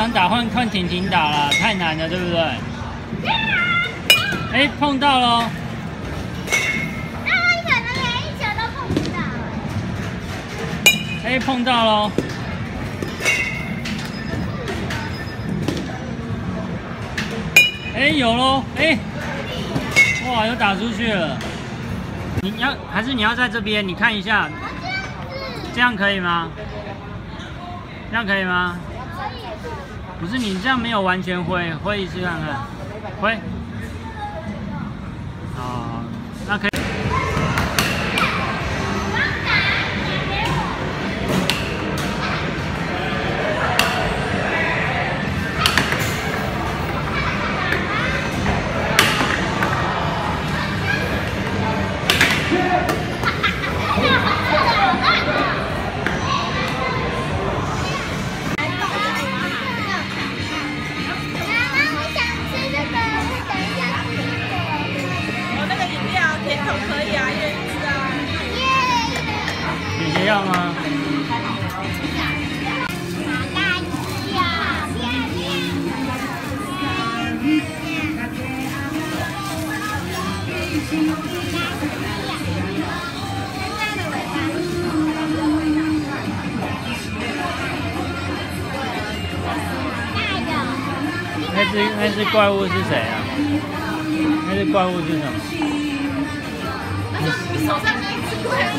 想打换换婷婷打了，太难了，对不对？哎，碰到喽！那我可能连一球都碰不到哎。哎，碰到喽！哎，有喽！哎，哇，又打出去了。你要还是你要在这边？你看一下，这样可以吗？这样可以吗？不是你这样没有完全挥，挥一次看看，挥。好，那只那只怪物是谁啊？那只怪物是什么？那就你手上那一只怪物，